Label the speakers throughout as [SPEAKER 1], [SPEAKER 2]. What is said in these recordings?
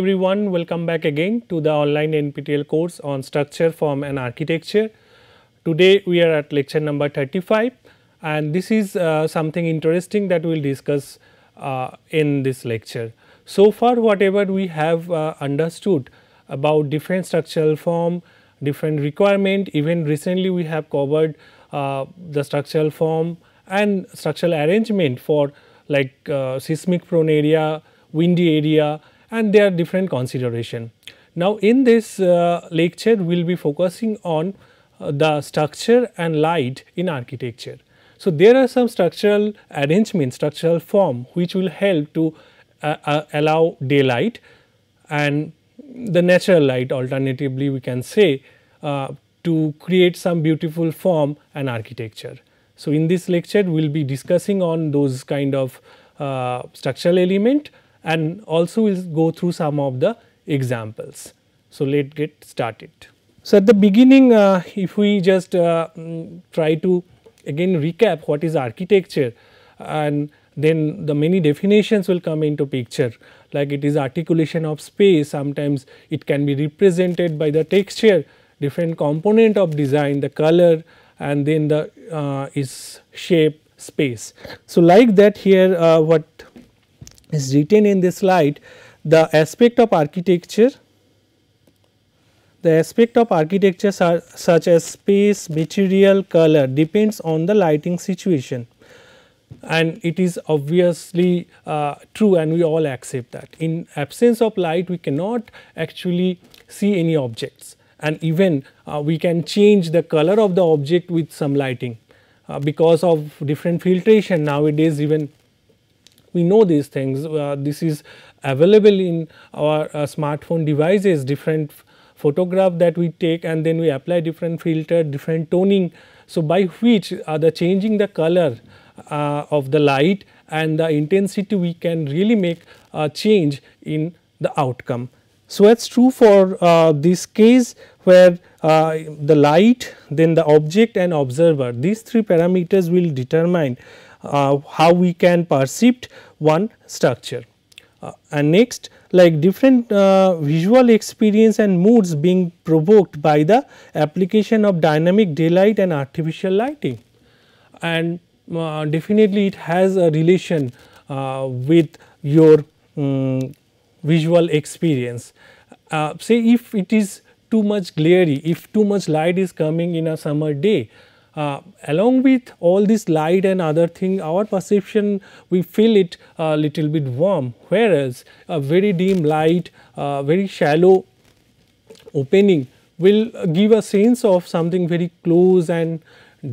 [SPEAKER 1] Everyone, welcome back again to the online NPTEL course on structure, form and architecture. Today we are at lecture number 35 and this is uh, something interesting that we will discuss uh, in this lecture. So far whatever we have uh, understood about different structural form, different requirement, even recently we have covered uh, the structural form and structural arrangement for like uh, seismic prone area, windy area and there are different consideration. Now, in this uh, lecture we will be focusing on uh, the structure and light in architecture. So, there are some structural arrangements, structural form which will help to uh, uh allow daylight and the natural light alternatively we can say uh, to create some beautiful form and architecture. So, in this lecture we will be discussing on those kind of uh, structural element and also we will go through some of the examples. So, let us get started. So, at the beginning uh, if we just uh, mm, try to again recap what is architecture and then the many definitions will come into picture like it is articulation of space sometimes it can be represented by the texture different component of design the color and then the uh, is shape space. So, like that here uh, what is written in this slide the aspect of architecture the aspect of architecture such as space, material, color depends on the lighting situation. And it is obviously uh, true and we all accept that. In absence of light we cannot actually see any objects. And even uh, we can change the color of the object with some lighting uh, because of different filtration. Nowadays even we know these things uh, this is available in our uh, smartphone devices different photograph that we take and then we apply different filter different toning. So, by which uh, the changing the color uh, of the light and the intensity we can really make a change in the outcome. So, is true for uh, this case where uh, the light then the object and observer these three parameters will determine how we can perceive one structure. Uh, and next like different uh, visual experience and moods being provoked by the application of dynamic daylight and artificial lighting. And uh, definitely it has a relation uh, with your um, visual experience. Uh, say if it is too much glary, if too much light is coming in a summer day, uh, along with all this light and other thing our perception we feel it a little bit warm whereas a very dim light uh, very shallow opening will give a sense of something very close and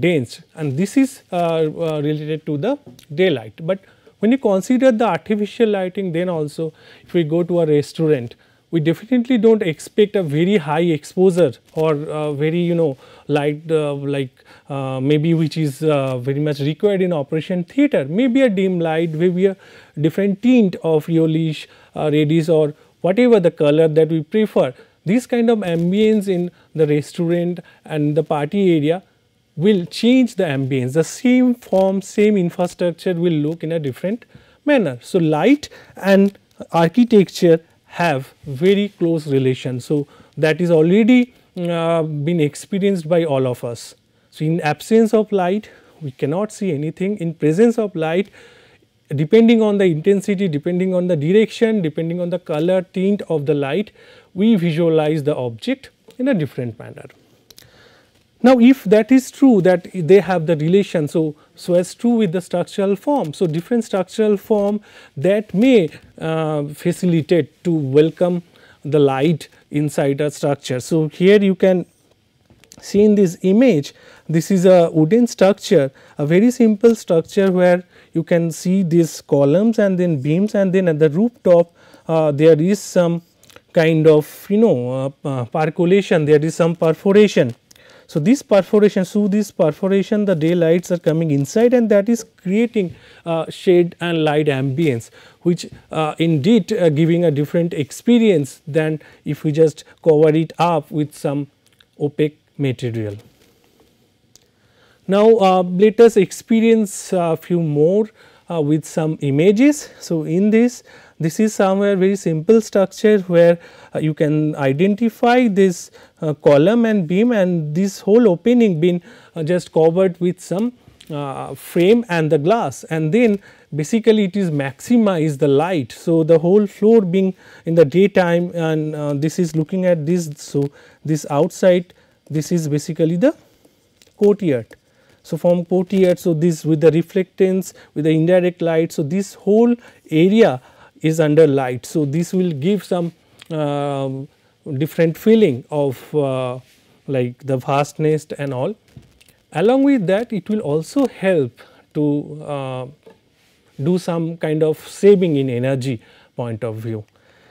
[SPEAKER 1] dense and this is uh, uh related to the daylight. But when you consider the artificial lighting then also if we go to a restaurant we definitely do not expect a very high exposure or uh, very you know light uh, like uh, maybe which is uh, very much required in operation theater. Maybe a dim light maybe a different tint of yellowish uh, reddish or whatever the color that we prefer. This kind of ambience in the restaurant and the party area will change the ambience. The same form same infrastructure will look in a different manner. So, light and architecture have very close relation. So, that is already uh, been experienced by all of us. So, in absence of light we cannot see anything in presence of light depending on the intensity, depending on the direction, depending on the color tint of the light we visualize the object in a different manner. Now, if that is true that they have the relation, so, so as true with the structural form. So, different structural form that may uh, facilitate to welcome the light inside a structure. So, here you can see in this image, this is a wooden structure, a very simple structure where you can see these columns and then beams and then at the rooftop uh, there is some kind of you know uh, percolation there is some perforation. So, this perforation through this perforation the daylights are coming inside and that is creating uh, shade and light ambience which uh, indeed uh, giving a different experience than if we just cover it up with some opaque material. Now, uh, let us experience a few more uh, with some images. So, in this this is somewhere very simple structure where uh, you can identify this uh, column and beam and this whole opening being uh, just covered with some uh, frame and the glass and then basically it is maximize the light. So, the whole floor being in the daytime and uh, this is looking at this. So, this outside this is basically the courtyard. So, from courtyard, so this with the reflectance with the indirect light. So, this whole area is under light. So, this will give some uh, different feeling of uh, like the vastness and all. Along with that it will also help to uh, do some kind of saving in energy point of view.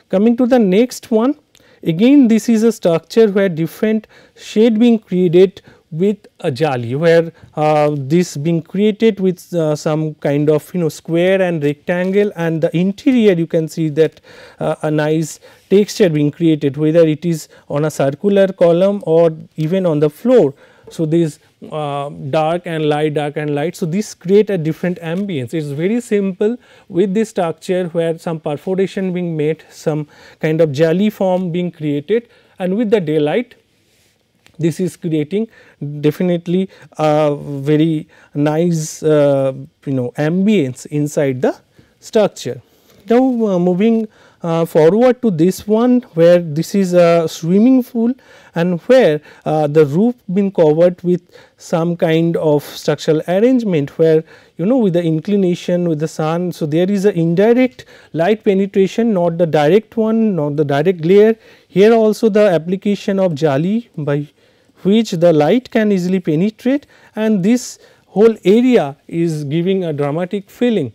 [SPEAKER 1] Coming to the next one again this is a structure where different shade being created with a jali where uh, this being created with uh, some kind of you know square and rectangle and the interior you can see that uh, a nice texture being created whether it is on a circular column or even on the floor. So, this uh, dark and light dark and light. So, this create a different ambience it is very simple with this structure where some perforation being made some kind of jali form being created and with the daylight this is creating definitely a very nice uh, you know ambience inside the structure. Now, uh, moving uh, forward to this one where this is a swimming pool and where uh, the roof been covered with some kind of structural arrangement where you know with the inclination with the sun. So, there is a indirect light penetration not the direct one not the direct glare here also the application of jali by which the light can easily penetrate and this whole area is giving a dramatic feeling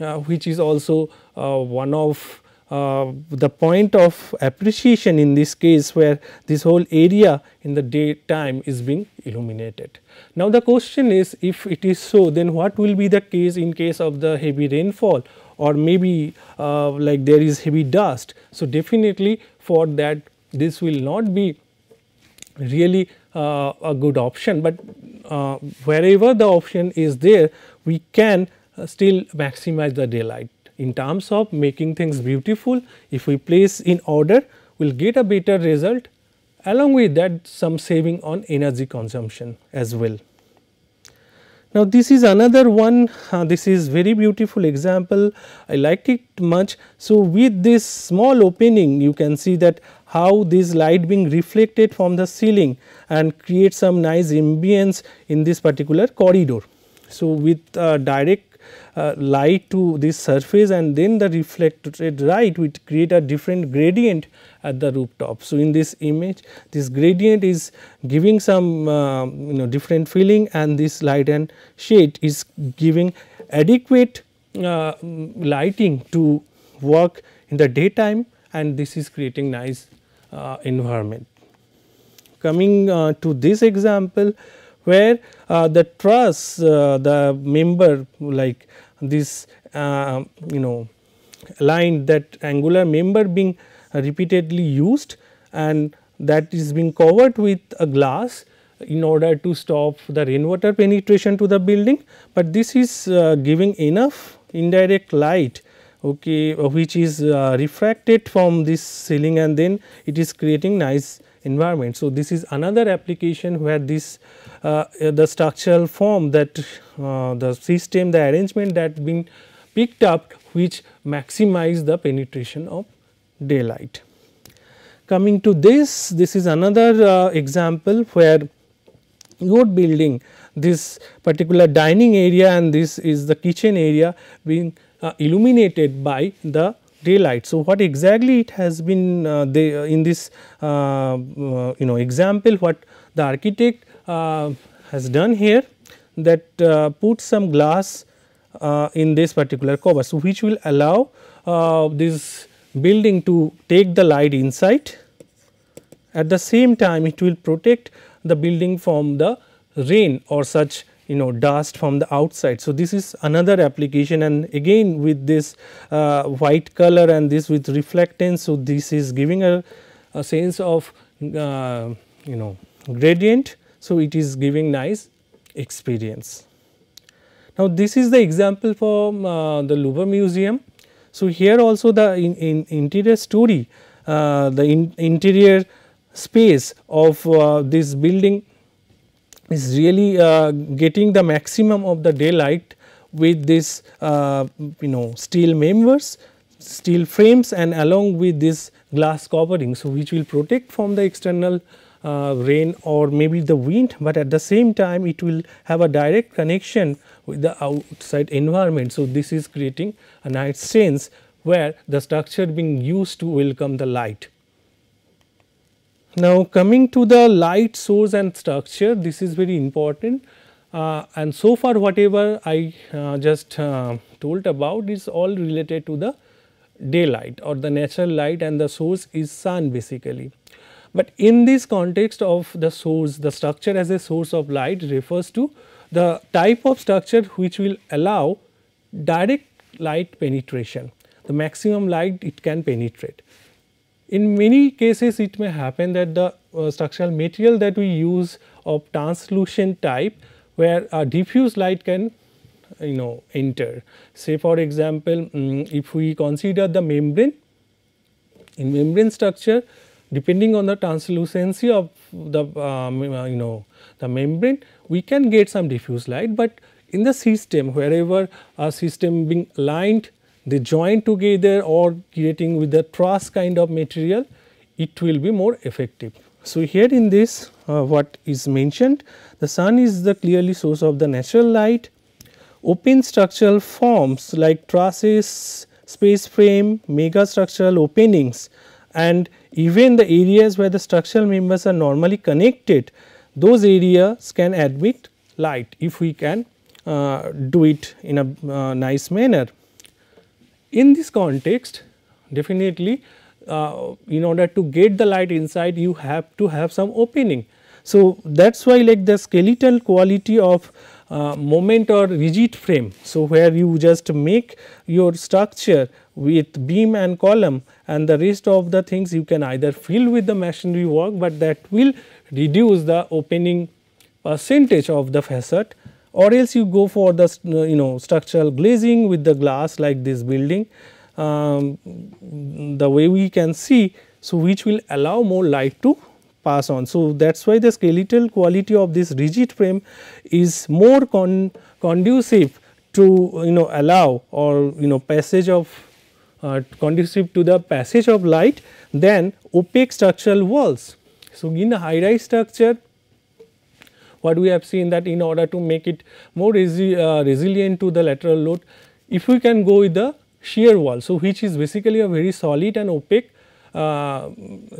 [SPEAKER 1] uh, which is also uh, one of uh, the point of appreciation in this case where this whole area in the daytime is being illuminated. Now, the question is if it is so then what will be the case in case of the heavy rainfall or maybe uh, like there is heavy dust. So, definitely for that this will not be really uh, a good option, but uh, wherever the option is there we can uh, still maximize the daylight. In terms of making things beautiful if we place in order we will get a better result. Along with that some saving on energy consumption as well. Now, this is another one uh, this is very beautiful example I liked it much. So, with this small opening you can see that how this light being reflected from the ceiling and create some nice ambience in this particular corridor. So, with uh, direct uh, light to this surface and then the reflected light which create a different gradient at the rooftop. So, in this image this gradient is giving some uh, you know different feeling and this light and shade is giving adequate uh, lighting to work in the daytime and this is creating nice uh, environment. Coming uh, to this example where uh, the truss uh, the member like this you know line that angular member being repeatedly used and that is being covered with a glass in order to stop the rainwater penetration to the building, but this is uh, giving enough indirect light okay, which is uh, refracted from this ceiling and then it is creating nice environment. So, this is another application where this uh, the structural form that uh, the system the arrangement that been picked up which maximize the penetration of daylight. Coming to this, this is another uh, example where you are building this particular dining area and this is the kitchen area being uh, illuminated by the daylight. So, what exactly it has been uh, they, uh, in this uh, uh, you know example what the architect uh, has done here that put some glass in this particular cover. So, which will allow this building to take the light inside. At the same time it will protect the building from the rain or such you know dust from the outside. So, this is another application and again with this uh, white color and this with reflectance. So, this is giving a, a sense of uh, you know gradient. So, it is giving nice experience. Now, this is the example from uh, the Louvre Museum. So, here also the in, in interior story, uh, the in interior space of uh, this building is really uh, getting the maximum of the daylight with this uh, you know steel members, steel frames and along with this glass covering. So, which will protect from the external uh, rain or maybe the wind, but at the same time it will have a direct connection with the outside environment. So, this is creating a nice sense where the structure being used to welcome the light. Now, coming to the light source and structure this is very important uh, and so far whatever I uh, just uh, told about is all related to the daylight or the natural light and the source is sun basically. But in this context of the source the structure as a source of light refers to the type of structure which will allow direct light penetration the maximum light it can penetrate. In many cases it may happen that the uh, structural material that we use of translucent type where a diffuse light can you know enter. Say for example, um, if we consider the membrane in membrane structure depending on the translucency of the um, you know the membrane we can get some diffuse light, but in the system wherever a system being aligned they join together or creating with the truss kind of material, it will be more effective. So, here in this uh, what is mentioned the sun is the clearly source of the natural light, open structural forms like trusses, space frame, mega structural openings and even the areas where the structural members are normally connected those areas can admit light if we can uh, do it in a uh, nice manner. In this context definitely uh, in order to get the light inside you have to have some opening. So, that is why like the skeletal quality of uh, moment or rigid frame. So, where you just make your structure with beam and column and the rest of the things you can either fill with the masonry work, but that will reduce the opening percentage of the facet or else you go for the you know structural glazing with the glass like this building um, the way we can see. So, which will allow more light to pass on. So, that is why the skeletal quality of this rigid frame is more con conducive to you know allow or you know passage of uh, conducive to the passage of light than opaque structural walls. So, in a high rise structure what we have seen that in order to make it more resi uh, resilient to the lateral load, if we can go with the shear wall. So, which is basically a very solid and opaque uh,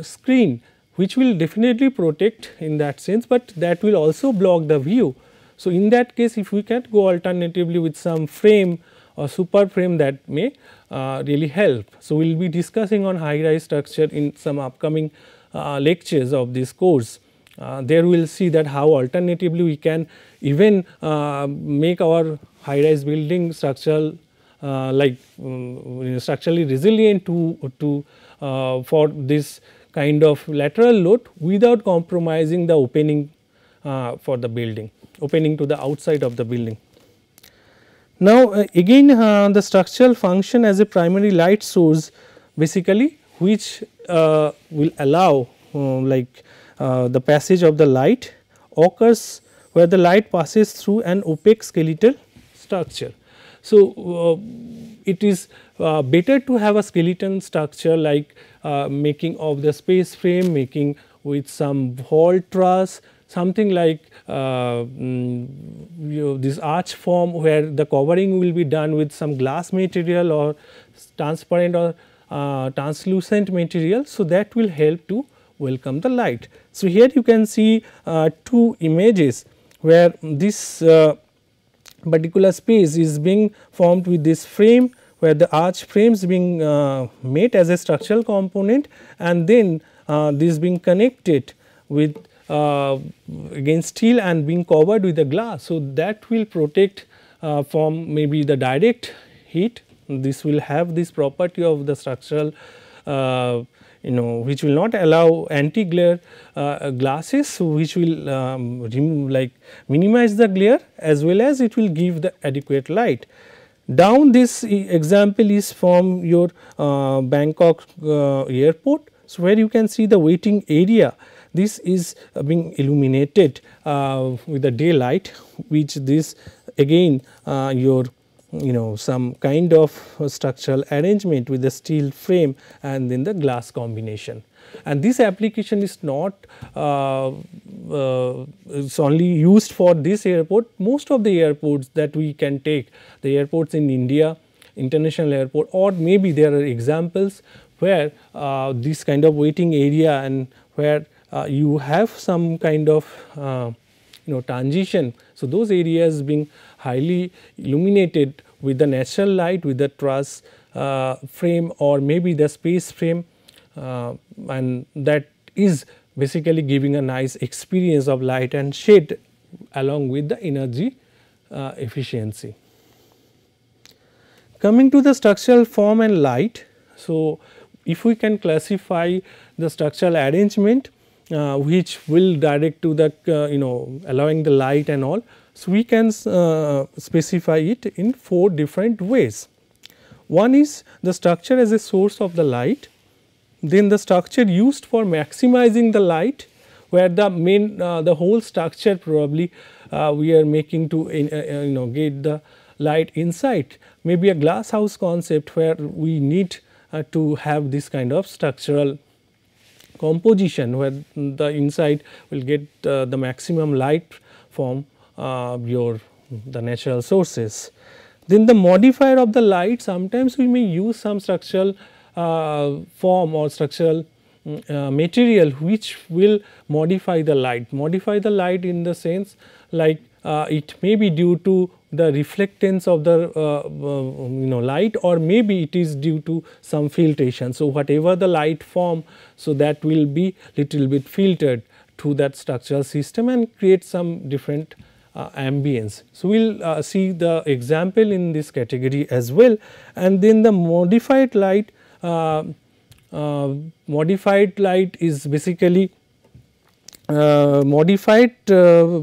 [SPEAKER 1] screen which will definitely protect in that sense, but that will also block the view. So, in that case if we can go alternatively with some frame or super frame that may uh, really help. So, we will be discussing on high rise structure in some upcoming lectures of this course. Uh, there we will see that how alternatively we can even uh, make our high rise building structural uh, like um, structurally resilient to, to uh, for this kind of lateral load without compromising the opening uh, for the building, opening to the outside of the building. Now, uh, again the structural function as a primary light source basically which will allow like uh, the passage of the light occurs where the light passes through an opaque skeletal structure. So, uh, it is uh, better to have a skeleton structure like uh, making of the space frame, making with some wall truss, something like uh, mm, you know, this arch form where the covering will be done with some glass material or transparent or uh, translucent material. So, that will help to welcome the light. So, here you can see uh, two images where this uh, particular space is being formed with this frame where the arch frames being uh, made as a structural component and then uh, this being connected with uh, against steel and being covered with the glass. So, that will protect uh, from maybe the direct heat this will have this property of the structural uh, you know which will not allow anti glare uh, glasses which will um, remove like minimize the glare as well as it will give the adequate light. Down this example is from your uh, Bangkok uh, airport. So, where you can see the waiting area this is uh, being illuminated uh, with the daylight which this again your you know some kind of structural arrangement with the steel frame and then the glass combination. And this application is not uh, uh, it's only used for this airport. Most of the airports that we can take, the airports in India, international airport or maybe there are examples where uh, this kind of waiting area and where uh, you have some kind of uh, you know transition. So, those areas being highly illuminated with the natural light with the truss uh, frame or maybe the space frame uh, and that is basically giving a nice experience of light and shade along with the energy uh, efficiency. Coming to the structural form and light. So, if we can classify the structural arrangement uh, which will direct to the uh, you know allowing the light and all. So, we can uh, specify it in four different ways. One is the structure as a source of the light, then the structure used for maximizing the light where the main uh, the whole structure probably uh, we are making to in, uh, you know get the light inside maybe a glass house concept where we need to have this kind of structural composition where the inside will get uh, the maximum light from uh, your the natural sources. Then the modifier of the light sometimes we may use some structural uh, form or structural mm, uh, material which will modify the light. Modify the light in the sense like it may be due to the reflectance of the uh, uh, you know light or maybe it is due to some filtration. So, whatever the light form, so that will be little bit filtered to that structural system and create some different uh, ambience. So, we will uh, see the example in this category as well and then the modified light, uh, uh modified light is basically uh, modified uh,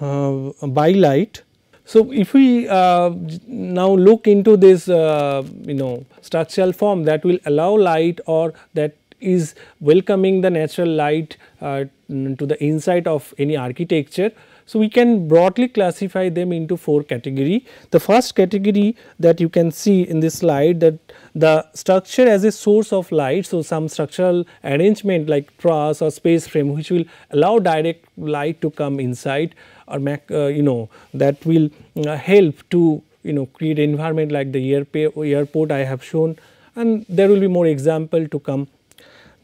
[SPEAKER 1] Uh, by light. So, if we uh, now look into this uh, you know structural form that will allow light or that is welcoming the natural light to the inside of any architecture so, we can broadly classify them into four category. The first category that you can see in this slide that the structure as a source of light. So, some structural arrangement like truss or space frame which will allow direct light to come inside or make, uh, you know that will uh, help to you know create environment like the airport I have shown and there will be more example to come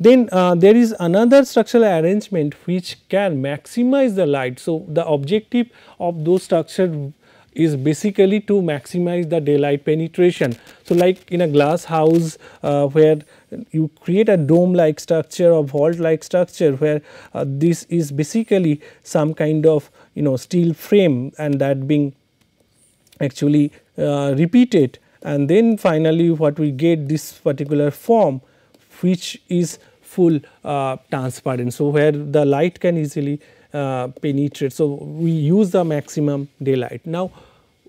[SPEAKER 1] then uh, there is another structural arrangement which can maximize the light. So, the objective of those structure is basically to maximize the daylight penetration. So, like in a glass house uh, where you create a dome like structure or vault like structure where uh, this is basically some kind of you know steel frame and that being actually uh, repeated and then finally what we get this particular form which is full uh, transparent. So, where the light can easily uh, penetrate. So, we use the maximum daylight. Now,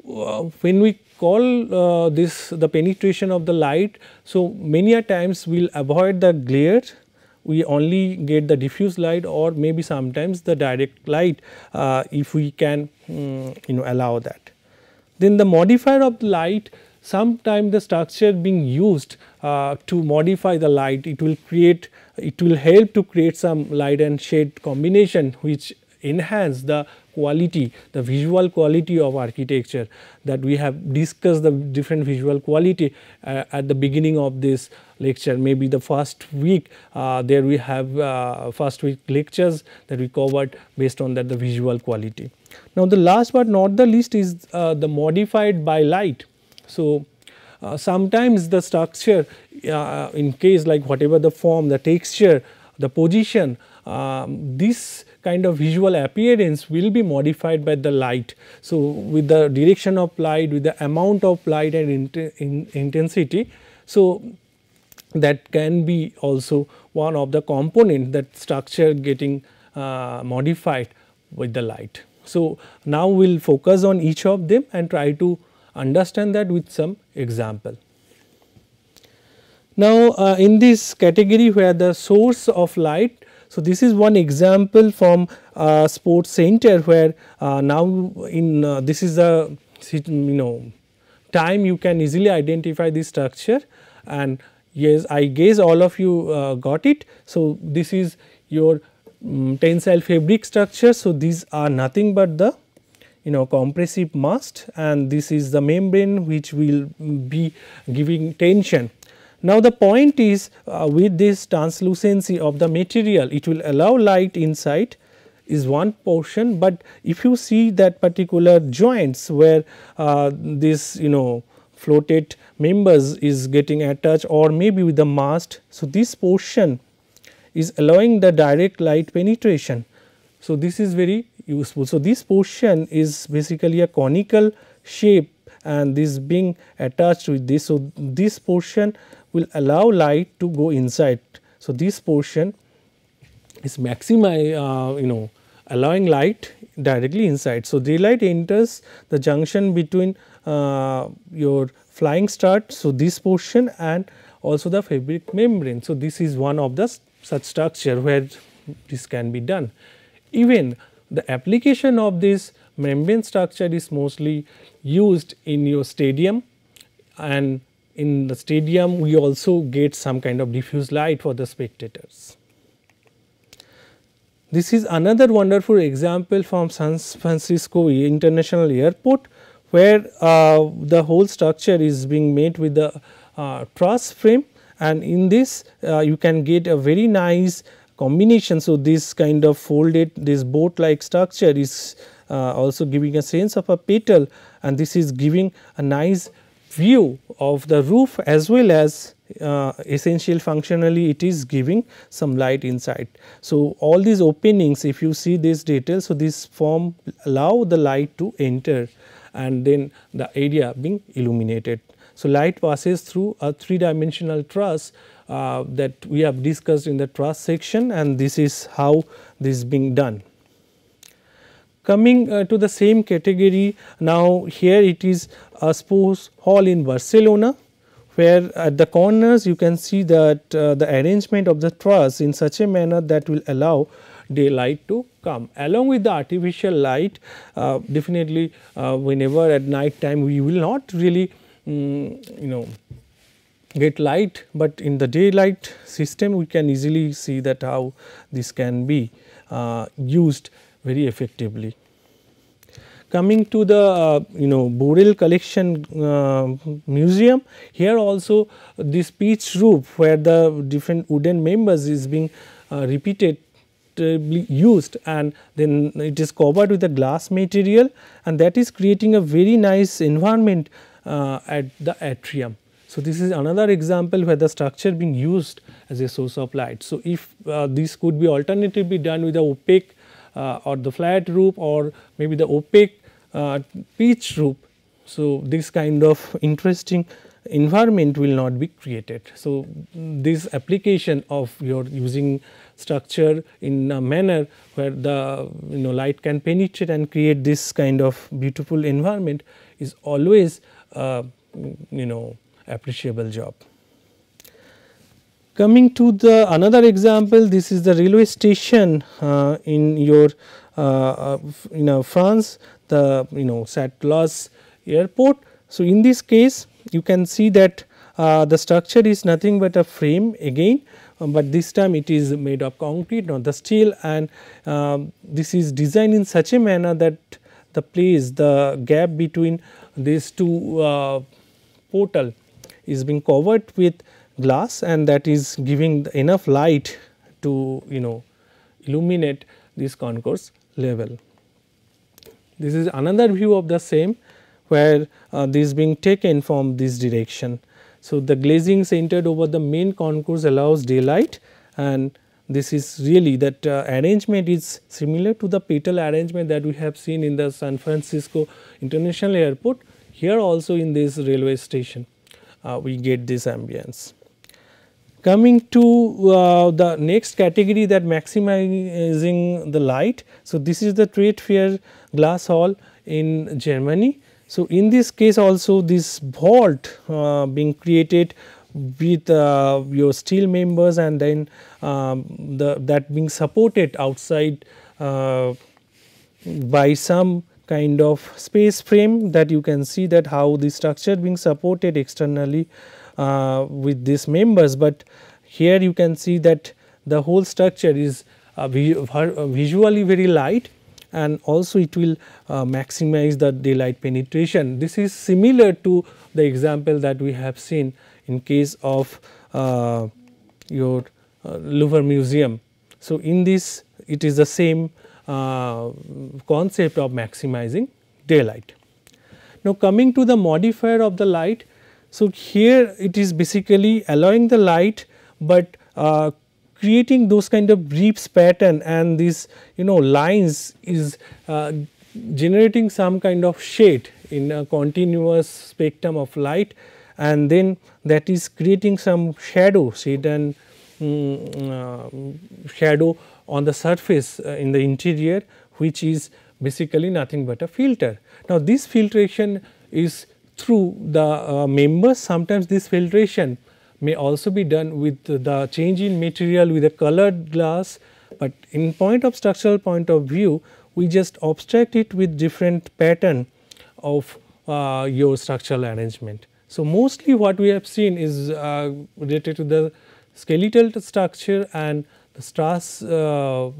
[SPEAKER 1] uh, when we call uh, this the penetration of the light, so many a times we will avoid the glare we only get the diffuse light or maybe sometimes the direct light uh, if we can um, you know allow that. Then the modifier of the light sometime the structure being used uh, to modify the light it will create it will help to create some light and shade combination which enhance the quality the visual quality of architecture that we have discussed the different visual quality uh, at the beginning of this lecture maybe the first week uh, there we have uh, first week lectures that we covered based on that the visual quality. Now, the last but not the least is uh, the modified by light. So, uh, sometimes the structure uh, in case like whatever the form, the texture, the position, um, this kind of visual appearance will be modified by the light. So, with the direction of light, with the amount of light and in intensity. So, that can be also one of the component that structure getting uh, modified with the light. So, now we will focus on each of them and try to understand that with some example. Now, uh, in this category where the source of light, so this is one example from uh, sports center where uh, now in uh, this is a you know time you can easily identify this structure and yes I guess all of you uh, got it. So, this is your um, tensile fabric structure. So, these are nothing but the you know compressive mast and this is the membrane which will be giving tension. Now, the point is uh, with this translucency of the material it will allow light inside is one portion, but if you see that particular joints where uh, this you know floated members is getting attached or maybe with the mast. So, this portion is allowing the direct light penetration. So, this is very useful. So, this portion is basically a conical shape and this being attached with this. So, this portion will allow light to go inside. So, this portion is maximize uh, you know allowing light directly inside. So, daylight enters the junction between uh, your flying strut. So, this portion and also the fabric membrane. So, this is one of the such structure where this can be done. Even the application of this membrane structure is mostly used in your stadium and in the stadium we also get some kind of diffuse light for the spectators. This is another wonderful example from San Francisco International Airport where uh, the whole structure is being made with the uh, truss frame and in this uh, you can get a very nice combination. So, this kind of folded this boat like structure is uh, also giving a sense of a petal and this is giving a nice view of the roof as well as uh, essential functionally it is giving some light inside. So, all these openings if you see this detail, so this form allow the light to enter and then the area being illuminated. So, light passes through a three dimensional truss uh, that we have discussed in the truss section and this is how this is being done. Coming uh, to the same category now here it is a sports hall in Barcelona where at the corners you can see that uh, the arrangement of the truss in such a manner that will allow daylight to come. Along with the artificial light uh, definitely uh, whenever at night time we will not really um, you know get light, but in the daylight system we can easily see that how this can be uh, used very effectively. Coming to the uh, you know Burrell collection uh, museum, here also this pitch roof where the different wooden members is being uh, repeated used and then it is covered with a glass material and that is creating a very nice environment uh, at the atrium. So, this is another example where the structure being used as a source of light. So, if uh, this could be alternatively done with the opaque uh, or the flat roof or maybe the opaque uh, pitch roof. So, this kind of interesting environment will not be created. So, this application of your using structure in a manner where the you know light can penetrate and create this kind of beautiful environment is always uh, you know appreciable job. Coming to the another example, this is the railway station uh, in your uh, you know France, the you know Saint-Lô airport. So, in this case you can see that uh, the structure is nothing but a frame again um, but this time it is made of concrete not the steel and um, this is designed in such a manner that the place the gap between these two uh, portal is being covered with glass and that is giving enough light to you know illuminate this concourse level. This is another view of the same where uh, this being taken from this direction. So, the glazing centered over the main concourse allows daylight and this is really that uh, arrangement is similar to the petal arrangement that we have seen in the San Francisco International Airport. Here also in this railway station we get this ambience. Coming to uh, the next category that maximizing the light. So, this is the trade fair glass hall in Germany. So, in this case also this vault uh, being created with uh, your steel members and then um, the that being supported outside uh, by some kind of space frame that you can see that how the structure being supported externally uh, with these members, but here you can see that the whole structure is uh, visually very light and also it will uh, maximize the daylight penetration. This is similar to the example that we have seen in case of uh, your uh, Louvre museum. So, in this it is the same uh, concept of maximizing daylight. Now, coming to the modifier of the light. So, here it is basically allowing the light, but uh, creating those kind of briefs pattern and these you know lines is uh, generating some kind of shade in a continuous spectrum of light and then that is creating some shadow shade and um, shadow on the surface uh, in the interior which is basically nothing but a filter. Now, this filtration is through the uh, members sometimes this filtration may also be done with the change in material with a colored glass, but in point of structural point of view we just abstract it with different pattern of uh, your structural arrangement. So, mostly what we have seen is uh, related to the skeletal structure and the strass uh,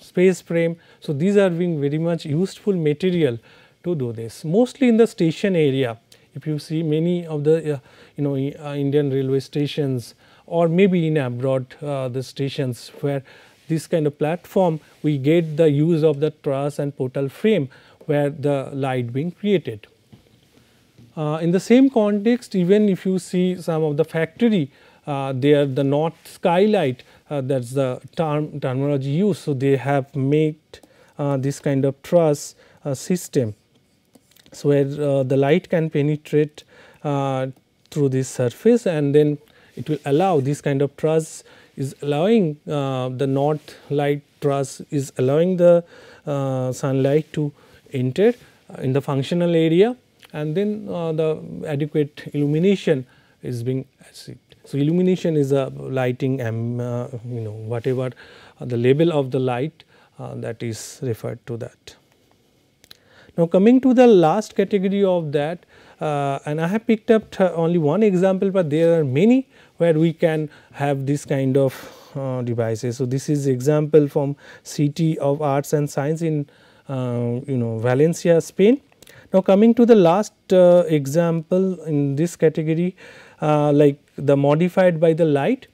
[SPEAKER 1] space frame. So, these are being very much useful material to do this mostly in the station area. If you see many of the uh, you know uh, Indian railway stations or maybe in abroad uh, the stations where this kind of platform we get the use of the truss and portal frame where the light being created. Uh, in the same context even if you see some of the factory there the north skylight uh, that is the term terminology used. So, they have made uh, this kind of truss uh, system. So, where uh, the light can penetrate through this surface and then it will allow this kind of truss is allowing the north light truss is allowing the sunlight to enter in the functional area and then uh, the adequate illumination is being achieved. So, illumination is a lighting um, uh, you know whatever uh, the label of the light uh, that is referred to that. Now, coming to the last category of that uh, and I have picked up only one example, but there are many where we can have this kind of uh, devices. So, this is example from City of Arts and Science in uh, you know Valencia, Spain now, coming to the last example in this category like the modified by the light.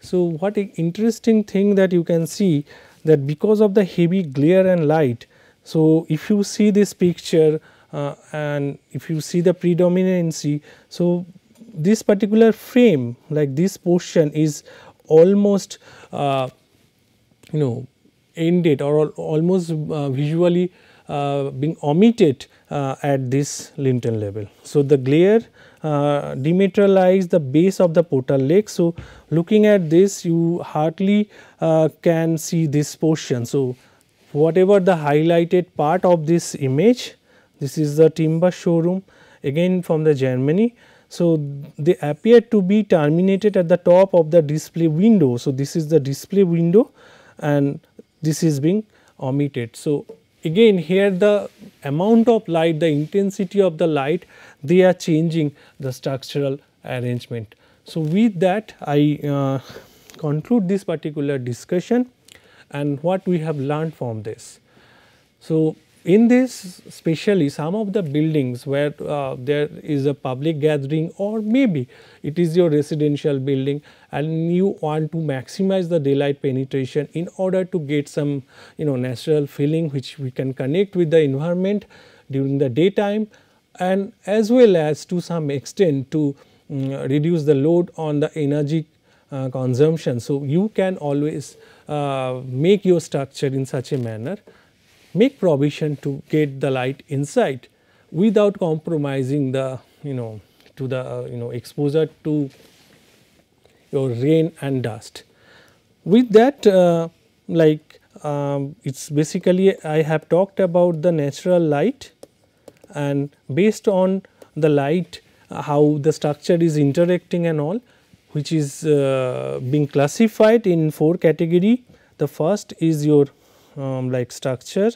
[SPEAKER 1] So, what interesting thing that you can see that because of the heavy glare and light. So, if you see this picture uh, and if you see the predominancy. So, this particular frame like this portion is almost uh, you know ended or almost uh, visually uh, being omitted uh, at this lintel level. So, the glare uh, dematerialize the base of the portal leg. So, looking at this you hardly uh, can see this portion. So, whatever the highlighted part of this image, this is the timber showroom again from the Germany. So, they appear to be terminated at the top of the display window. So, this is the display window and this is being omitted. So, again here the amount of light, the intensity of the light they are changing the structural arrangement. So, with that I uh, conclude this particular discussion and what we have learned from this. So, in this especially some of the buildings where uh, there is a public gathering or maybe it is your residential building and you want to maximize the daylight penetration in order to get some you know natural feeling which we can connect with the environment during the daytime and as well as to some extent to um, reduce the load on the energy uh, consumption. So, you can always uh, make your structure in such a manner, make provision to get the light inside without compromising the you know to the uh, you know exposure to your rain and dust. With that uh, like um, it is basically I have talked about the natural light and based on the light uh, how the structure is interacting and all which is uh, being classified in four category. The first is your um, like structure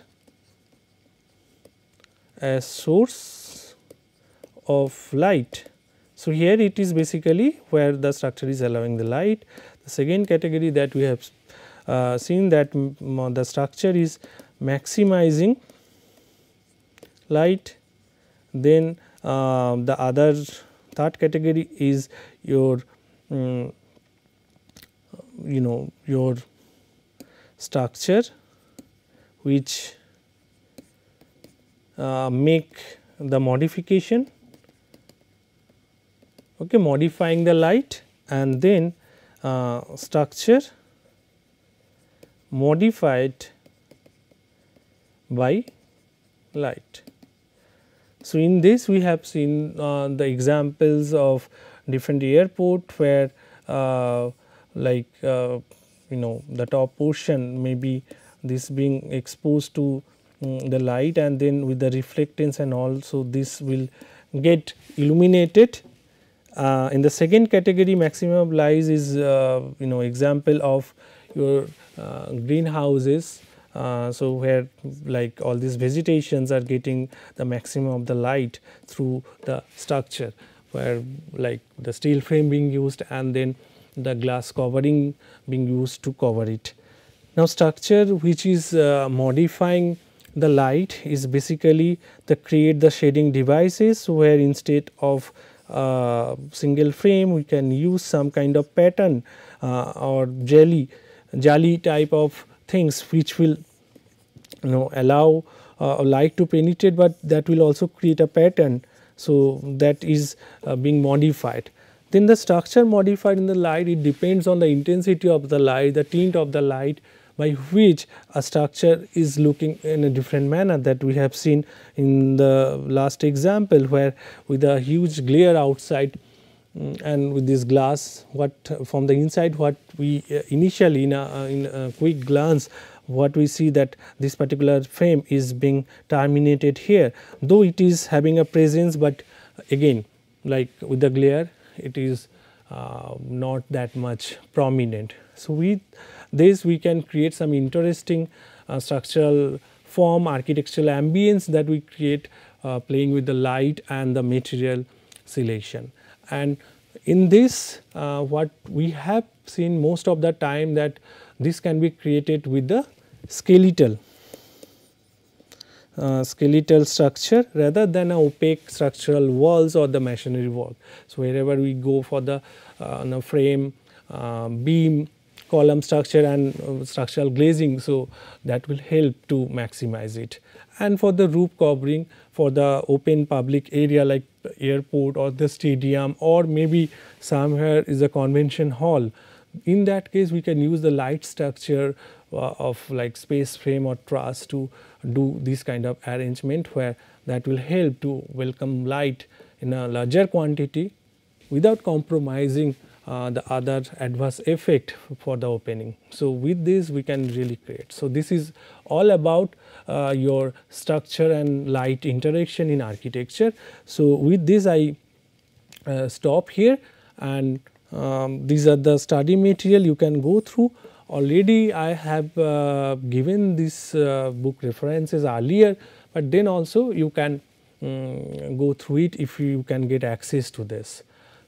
[SPEAKER 1] as source of light. So, here it is basically where the structure is allowing the light. The second category that we have uh, seen that the structure is maximizing light then uh, the other third category is your um, you know your structure which uh, make the modification okay modifying the light and then uh, structure modified by light. So, in this we have seen uh, the examples of different airport where uh, like uh, you know the top portion may be this being exposed to um, the light and then with the reflectance and also this will get illuminated. Uh, in the second category maximum lies is uh, you know example of your uh, greenhouses uh, so, where like all these vegetations are getting the maximum of the light through the structure where like the steel frame being used and then the glass covering being used to cover it. Now, structure which is uh, modifying the light is basically the create the shading devices where instead of uh, single frame we can use some kind of pattern uh, or jelly jali type of things which will you know allow uh, light to penetrate, but that will also create a pattern. So, that is uh, being modified. Then the structure modified in the light it depends on the intensity of the light, the tint of the light by which a structure is looking in a different manner that we have seen in the last example where with a huge glare outside Mm, and with this glass what from the inside what we uh, initially in a, uh, in a quick glance what we see that this particular frame is being terminated here though it is having a presence but again like with the glare it is uh, not that much prominent. So, with this we can create some interesting uh, structural form architectural ambience that we create uh, playing with the light and the material selection. And in this uh, what we have seen most of the time that this can be created with the skeletal uh, skeletal structure rather than a opaque structural walls or the masonry work. So, wherever we go for the uh, frame, uh, beam, column structure and uh, structural glazing. So, that will help to maximize it and for the roof covering for the open public area like airport or the stadium or maybe somewhere is a convention hall. In that case we can use the light structure uh, of like space frame or truss to do this kind of arrangement where that will help to welcome light in a larger quantity without compromising uh, the other adverse effect for the opening. So, with this we can really create. So, this is all about uh, your structure and light interaction in architecture. So, with this I uh, stop here and um, these are the study material you can go through. Already I have uh, given this uh, book references earlier, but then also you can um, go through it if you can get access to this.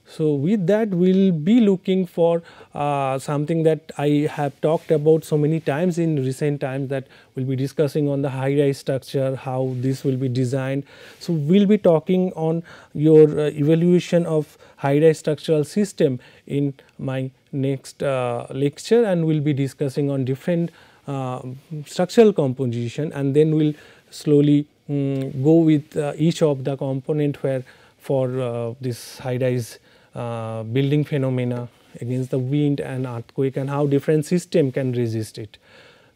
[SPEAKER 1] So, with that we will be looking for uh, something that I have talked about so many times in recent times that we will be discussing on the high rise structure, how this will be designed. So, we will be talking on your uh, evaluation of high rise structural system in my next uh, lecture and we will be discussing on different uh, structural composition and then we will slowly um, go with uh, each of the component where for uh, this high rise uh, building phenomena against the wind and earthquake and how different system can resist it.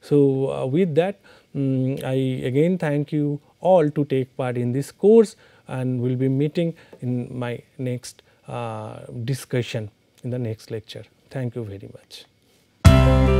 [SPEAKER 1] So, uh, with that um, I again thank you all to take part in this course and we will be meeting in my next uh, discussion in the next lecture. Thank you very much.